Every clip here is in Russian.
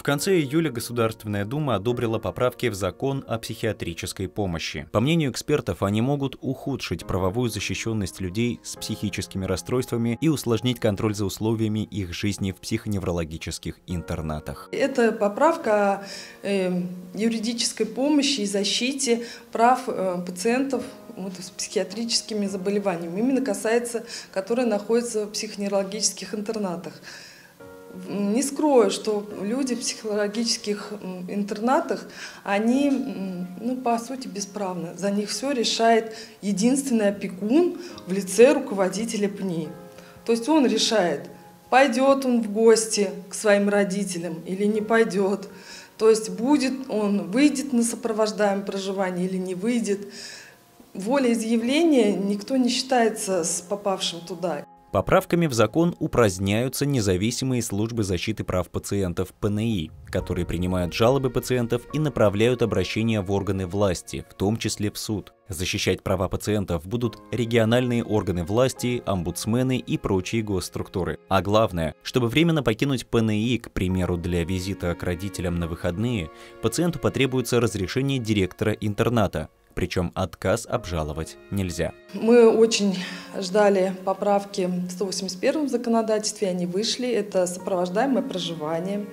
В конце июля Государственная Дума одобрила поправки в закон о психиатрической помощи. По мнению экспертов, они могут ухудшить правовую защищенность людей с психическими расстройствами и усложнить контроль за условиями их жизни в психоневрологических интернатах. Это поправка о э, юридической помощи и защите прав э, пациентов вот, с психиатрическими заболеваниями. Именно касается, которые находятся в психоневрологических интернатах. Не скрою, что люди в психологических интернатах, они, ну, по сути, бесправны. За них все решает единственный опекун в лице руководителя ПНИ. То есть он решает, пойдет он в гости к своим родителям или не пойдет. То есть будет он, выйдет на сопровождаемое проживание или не выйдет. Волеизъявления никто не считается с попавшим туда. Поправками в закон упраздняются независимые службы защиты прав пациентов ПНИ, которые принимают жалобы пациентов и направляют обращения в органы власти, в том числе в суд. Защищать права пациентов будут региональные органы власти, омбудсмены и прочие госструктуры. А главное, чтобы временно покинуть ПНИ, к примеру, для визита к родителям на выходные, пациенту потребуется разрешение директора интерната, причем отказ обжаловать нельзя. Мы очень ждали поправки в 181 законодательстве, они вышли. Это сопровождаемое проживание,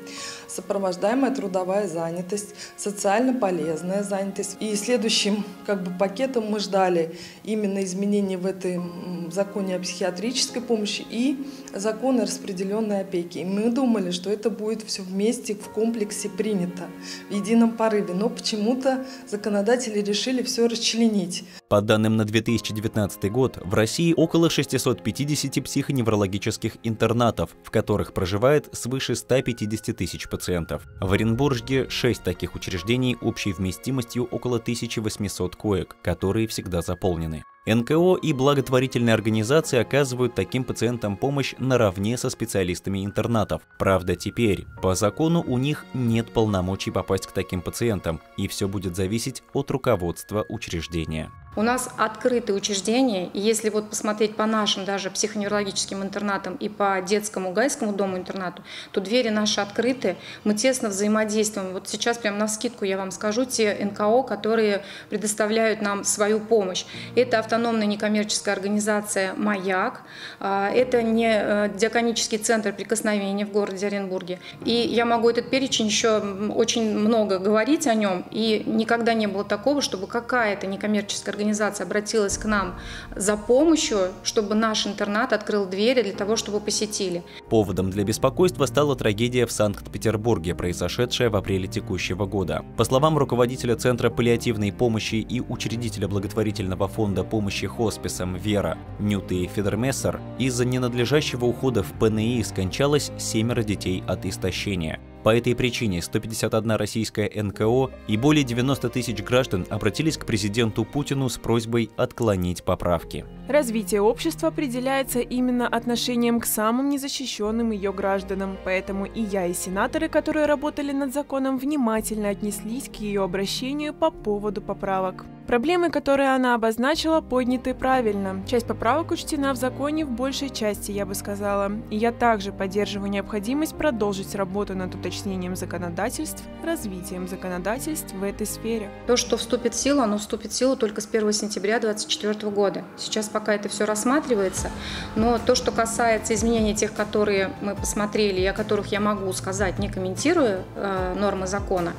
сопровождаемая трудовая занятость, социально полезная занятость. И следующим как бы, пакетом мы ждали именно изменения в этом законе о психиатрической помощи и законы распределенной опеки. И мы думали, что это будет все вместе в комплексе принято, в едином порыве. Но почему-то законодатели решили все расчленить. По данным на 2019 год, в России около 650 психоневрологических интернатов, в которых проживает свыше 150 тысяч пациентов. В Оренбурге 6 таких учреждений общей вместимостью около 1800 коек, которые всегда заполнены. НКО и благотворительные организации оказывают таким пациентам помощь наравне со специалистами интернатов. Правда, теперь по закону у них нет полномочий попасть к таким пациентам, и все будет зависеть от руководства учреждения. У нас открытые учреждения, и если вот посмотреть по нашим даже психоневрологическим интернатам и по детскому гайскому дому-интернату, то двери наши открыты, мы тесно взаимодействуем. Вот сейчас прямо на скидку я вам скажу те НКО, которые предоставляют нам свою помощь. Это автономная некоммерческая организация «Маяк», а, это не э, диаконический центр прикосновения в городе Оренбурге. И я могу этот перечень еще очень много говорить о нем, и никогда не было такого, чтобы какая-то некоммерческая организация организация обратилась к нам за помощью, чтобы наш интернат открыл двери для того, чтобы посетили. Поводом для беспокойства стала трагедия в Санкт-Петербурге, произошедшая в апреле текущего года. По словам руководителя Центра паллиативной помощи и учредителя благотворительного фонда помощи хосписам «Вера» Нюты Федермессер, из-за ненадлежащего ухода в ПНИ скончалось семеро детей от истощения. По этой причине 151 российская НКО и более 90 тысяч граждан обратились к президенту Путину с просьбой отклонить поправки. Развитие общества определяется именно отношением к самым незащищенным ее гражданам, поэтому и я, и сенаторы, которые работали над законом, внимательно отнеслись к ее обращению по поводу поправок. Проблемы, которые она обозначила, подняты правильно. Часть поправок учтена в законе в большей части, я бы сказала. И я также поддерживаю необходимость продолжить работу над уточнением законодательств, развитием законодательств в этой сфере. То, что вступит в силу, оно вступит в силу только с 1 сентября 2024 года. Сейчас пока это все рассматривается, но то, что касается изменений тех, которые мы посмотрели, и о которых я могу сказать, не комментируя э, нормы закона,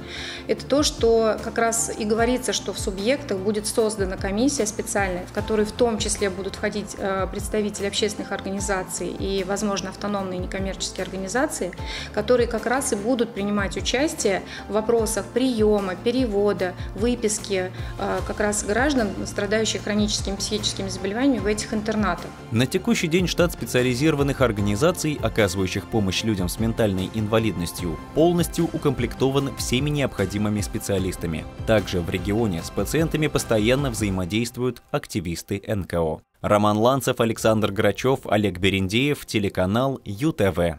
это то, что как раз и говорится, что в будет создана комиссия специальная, в которой в том числе будут входить э, представители общественных организаций и, возможно, автономные некоммерческие организации, которые как раз и будут принимать участие в вопросах приема, перевода, выписки э, как раз граждан, страдающих хроническими психическими заболеваниями в этих интернатах. На текущий день штат специализированных организаций, оказывающих помощь людям с ментальной инвалидностью, полностью укомплектован всеми необходимыми специалистами. Также в регионе с пациентами постоянно взаимодействуют активисты НКО. Роман Ланцев, Александр Грачев, Олег Берендеев, телеканал ЮТВ.